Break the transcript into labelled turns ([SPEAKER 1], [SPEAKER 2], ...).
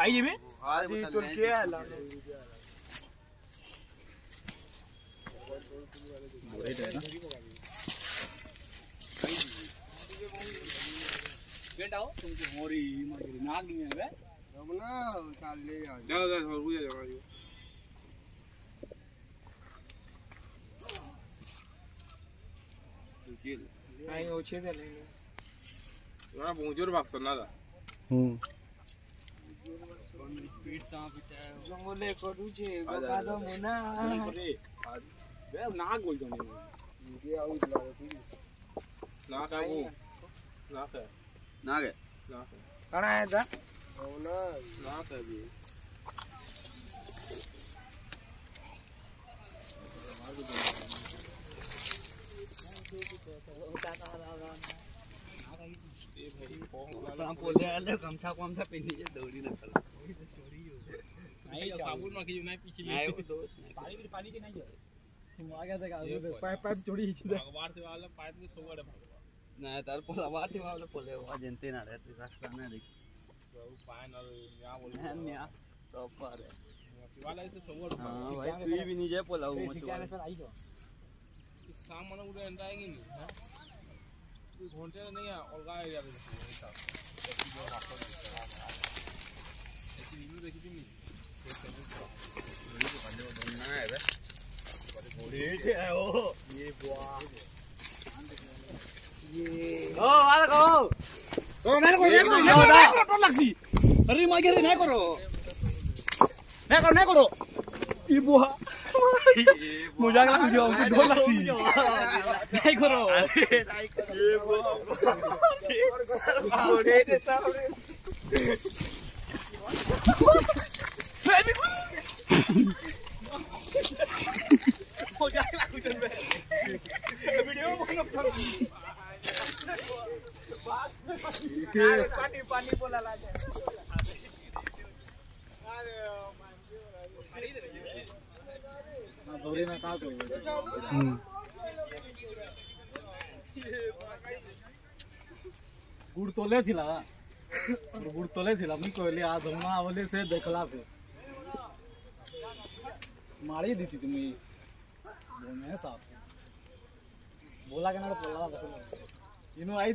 [SPEAKER 1] भाई में?
[SPEAKER 2] जी तुर्की तो है
[SPEAKER 1] बेटा हो तुमको होरी मगरी नाग नहीं है बे हम
[SPEAKER 2] ना चाल ले
[SPEAKER 3] जाओ जाओ जाओ हो। गया जाओ
[SPEAKER 2] नहीं वो छेद ले
[SPEAKER 3] ना पहुंचो भाग सुनना था हम्म।
[SPEAKER 1] स्पीड सांप है
[SPEAKER 2] जंगले करू छे गकाद मुना
[SPEAKER 3] बोल जाने
[SPEAKER 2] ये आउ दिला तू
[SPEAKER 3] नाग है वो नाग है
[SPEAKER 1] नाग है
[SPEAKER 3] नाग है
[SPEAKER 2] कणा है दा ना
[SPEAKER 3] नाग है भी
[SPEAKER 1] सांप बोले गमछा गमछा पहनी है दौड़ी ना चला नहीं साबुन में की नहीं पीछे नहीं. वो दोस्त नहीं पानी भी पानी के नहीं है
[SPEAKER 2] आगे देखा पाइप पाइप जोड़ी छे
[SPEAKER 3] भगवान से वाला पाइप में सोगड़ है भगवान
[SPEAKER 1] तार पोला बात ही वाले पोले. वो जनते ना रहते रास्ता ना देख
[SPEAKER 3] बाबू पान और यहाँ बोल
[SPEAKER 1] अन्य सब पर है
[SPEAKER 3] वाला ऐसे सोगड़
[SPEAKER 1] हाँ भाई तू भी नहीं जाए पोला मत
[SPEAKER 2] आई जो
[SPEAKER 3] सामान उड़े एंटर आएँगे नहीं? तू घंटे नहीं है और गाय यार. ऐसी वीडियो देखी थी
[SPEAKER 1] है वो ये ओ वाला को
[SPEAKER 3] ओ नहीं करो
[SPEAKER 1] नहीं करो, नहीं करो,
[SPEAKER 3] टोल लगसी
[SPEAKER 1] अरे मार के नहीं करो
[SPEAKER 3] नहीं करो नहीं करो
[SPEAKER 1] ये बुआ। मज़ाक लग जो हमको दो लसी नहीं करो ये बुआ। वीडियो
[SPEAKER 2] पानी पानी बोला
[SPEAKER 1] करो गुड़ तोले थिला गुड़ तोले थिला कहले आज हम आवले से देखला मारी दी थी तुम्ही साफ़ बोला के ना आई